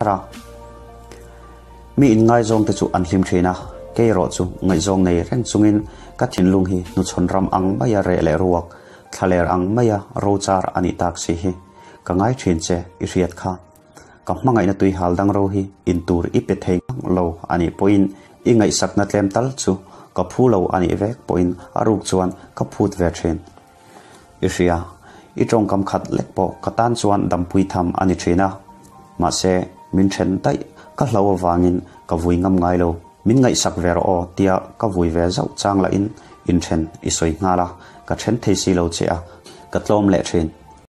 ra. Mi in ngai zong te chu an hlim thina ke ro chu ngai zong nei reng chungin ka thin lung hi nu chon ram ang ba ya re le ruak. Thaler ang ma ya ro char ani tak si hi. Ka ngai thin che i riat kha. Ka hmangai na tui hal dang ro hi. In tur i pe thei lo ani point i ngai sak na tlem tal chu. Ka phu lo ani vek point aruk chuan ka phut ve thin. I ria. I trong kam khat lek po. Ka tan chuan dam pui tham ani thina ma se min then tai ka hlo wangin ka vui ngam ngai lo min ngai sak ver o tia ka vui ve zau chang la in. In chen i soi nga la ka chen thei si lo che a ka tlom le thin